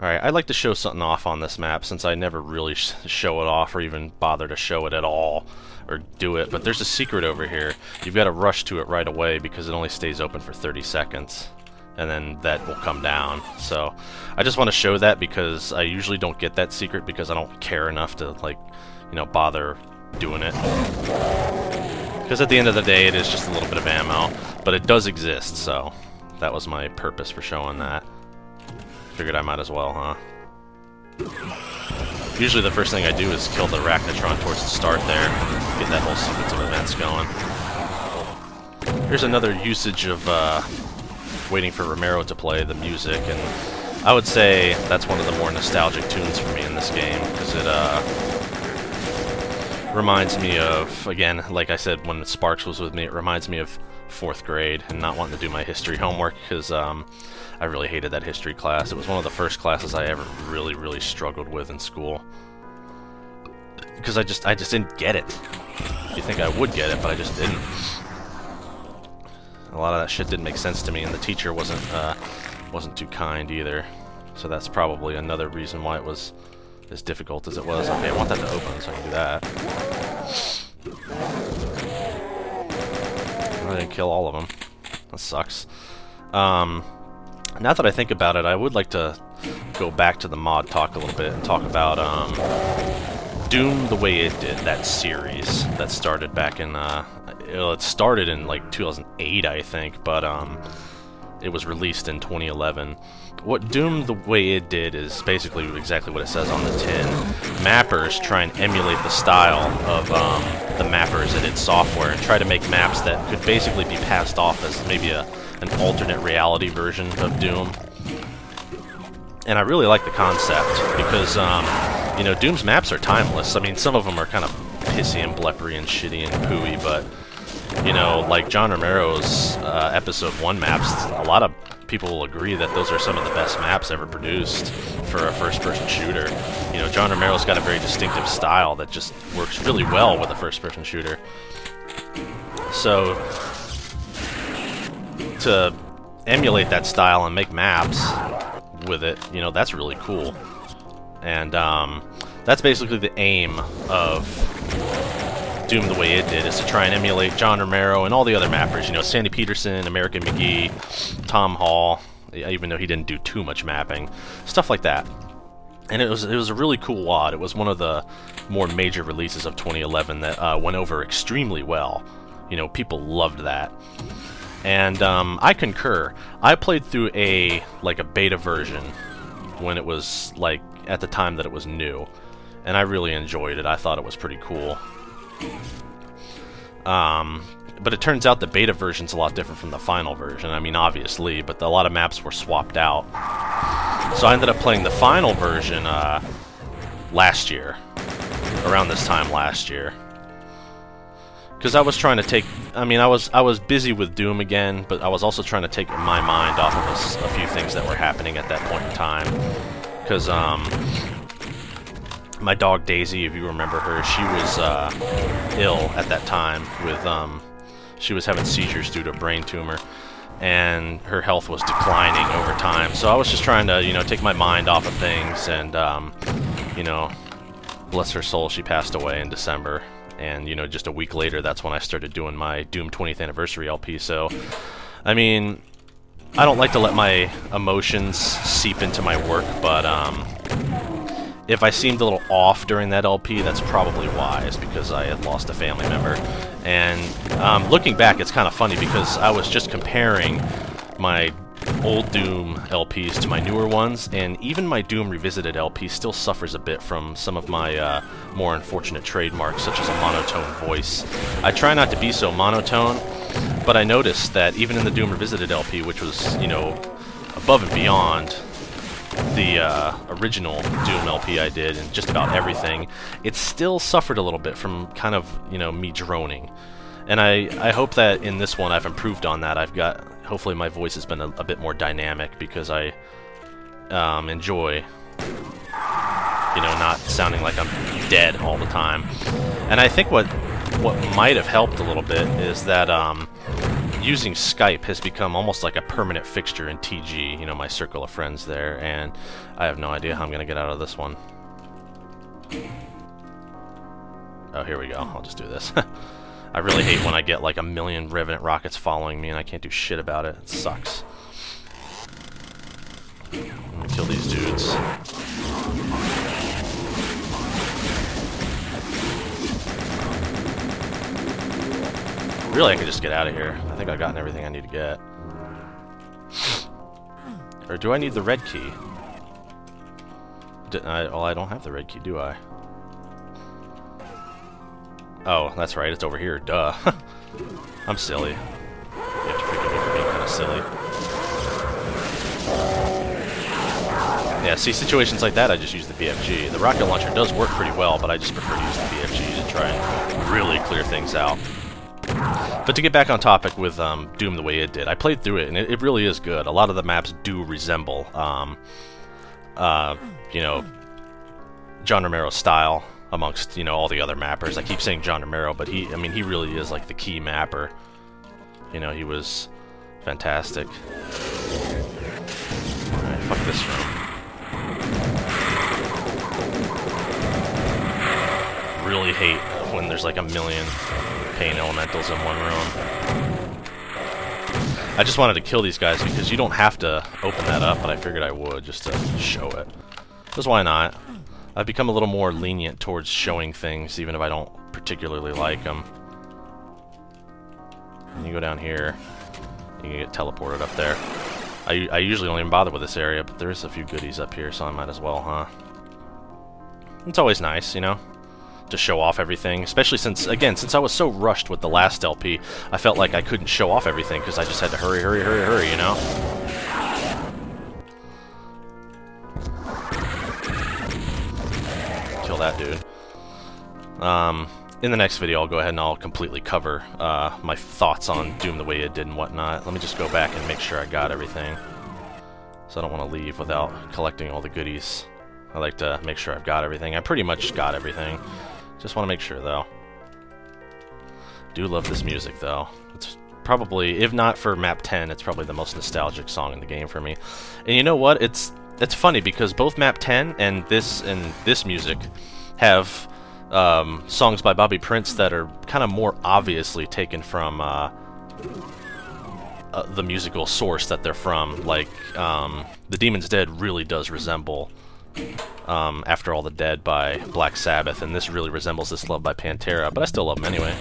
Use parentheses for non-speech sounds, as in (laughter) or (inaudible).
Alright, I'd like to show something off on this map since I never really sh show it off or even bother to show it at all or do it, but there's a secret over here. You've got to rush to it right away because it only stays open for 30 seconds and then that will come down. So I just want to show that because I usually don't get that secret because I don't care enough to like, you know, bother doing it. Because at the end of the day it is just a little bit of ammo, but it does exist, so that was my purpose for showing that. Figured I might as well, huh? Usually the first thing I do is kill the Arachnotron towards the start there, get that whole sequence of events going. Here's another usage of uh, waiting for Romero to play the music, and I would say that's one of the more nostalgic tunes for me in this game, because it uh, reminds me of, again, like I said when Sparks was with me, it reminds me of fourth grade and not wanting to do my history homework, because um, I really hated that history class. It was one of the first classes I ever really, really struggled with in school. Because I just, I just didn't get it. You think I would get it, but I just didn't. A lot of that shit didn't make sense to me, and the teacher wasn't, uh, wasn't too kind either. So that's probably another reason why it was as difficult as it was. Okay, I want that to open so I can do that. I didn't kill all of them. That sucks. Um, now that I think about it, I would like to go back to the mod talk a little bit and talk about um, Doom the Way id Did, that series that started back in, uh, it started in like 2008, I think, but um, it was released in 2011. What Doom the Way id Did is basically exactly what it says on the tin. Mappers try and emulate the style of um, the mappers and its software and try to make maps that could basically be passed off as maybe a an alternate reality version of Doom. And I really like the concept because, um, you know, Doom's maps are timeless. I mean, some of them are kind of pissy and bleppery and shitty and pooey, but, you know, like John Romero's uh, Episode 1 maps, a lot of people will agree that those are some of the best maps ever produced for a first-person shooter. You know, John Romero's got a very distinctive style that just works really well with a first-person shooter. So, to emulate that style and make maps with it, you know, that's really cool. And um, that's basically the aim of Doom the Way id Did, is to try and emulate John Romero and all the other mappers. You know, Sandy Petersen, American McGee, Tom Hall, even though he didn't do too much mapping. Stuff like that. And it was it was a really cool wad. It was one of the more major releases of 2011 that uh, went over extremely well. You know, people loved that and um, I concur. I played through a like a beta version when it was like at the time that it was new, and I really enjoyed it. I thought it was pretty cool. Um, but it turns out the beta version's a lot different from the final version. I mean, obviously, but a lot of maps were swapped out. So I ended up playing the final version uh, last year, around this time last year because I was trying to take. I mean, I was I was busy with Doom again, but I was also trying to take my mind off of a, a few things that were happening at that point in time. Because um, my dog Daisy, if you remember her, she was uh, ill at that time with um, she was having seizures due to a brain tumor, and her health was declining over time. So I was just trying to you know take my mind off of things, and um, you know, bless her soul, she passed away in December and you know just a week later that's when I started doing my Doom 20th anniversary LP so I mean I don't like to let my emotions seep into my work but um, if I seemed a little off during that LP that's probably why is because I had lost a family member and um, looking back it's kind of funny because I was just comparing my old Doom LPs to my newer ones, and even my Doom Revisited LP still suffers a bit from some of my uh, more unfortunate trademarks, such as a monotone voice. I try not to be so monotone, but I noticed that even in the Doom Revisited LP, which was, you know, above and beyond the uh, original Doom LP I did and just about everything, it still suffered a little bit from kind of, you know, me droning. And I, I hope that in this one I've improved on that. I've got hopefully my voice has been a, a bit more dynamic because I um, enjoy, you know, not sounding like I'm dead all the time. And I think what what might have helped a little bit is that um, using Skype has become almost like a permanent fixture in TG, you know, my circle of friends there, and I have no idea how I'm going to get out of this one. Oh, here we go. I'll just do this. (laughs) I really hate when I get like a million Revenant rockets following me and I can't do shit about it. It sucks. kill these dudes. Really, I could just get out of here. I think I've gotten everything I need to get. Or do I need the red key? Didn't I, well, I don't have the red key, do I? Oh, that's right, it's over here. Duh. (laughs) I'm silly. You have to forgive me for being kind of silly. Yeah, see, situations like that, I just use the BFG. The rocket launcher does work pretty well, but I just prefer to use the BFG to try and really clear things out. But to get back on topic with um, Doom the Way id Did, I played through it, and it, it, really is good. A lot of the maps do resemble, um, uh, you know, John Romero's style amongst, you know, all the other mappers. I keep saying John Romero, but he, I mean, he really is like the key mapper. You know, he was fantastic. Alright, fuck this room. Really hate when there's like a million elementals in one room. I just wanted to kill these guys because you don't have to open that up, but I figured I would just to show it. Because why not? I've become a little more lenient towards showing things, even if I don't particularly like them. And you go down here, you can get teleported up there. I, I usually don't even bother with this area, but there is a few goodies up here, so I might as well, huh? It's always nice, you know? To show off everything, especially since, again, since I was so rushed with the last LP, I felt like I couldn't show off everything because I just had to hurry, hurry, hurry, hurry, you know? Kill that dude. Um, in the next video, I'll go ahead and I'll completely cover uh, my thoughts on Doom the Way id Did and whatnot. Let me just go back and make sure I got everything. So I don't want to leave without collecting all the goodies. I like to make sure I've got everything. I pretty much got everything. Just want to make sure, though. Do love this music, though. It's probably, if not for map 10, it's probably the most nostalgic song in the game for me. And you know what? It's it's funny because both map 10 and this and this music have um, songs by Bobby Prince that are kind of more obviously taken from uh, uh, the musical source that they're from. Like, um, The Demon's Dead really does resemble um, After All the Dead by Black Sabbath, and this really resembles This Love by Pantera, but I still love them anyway.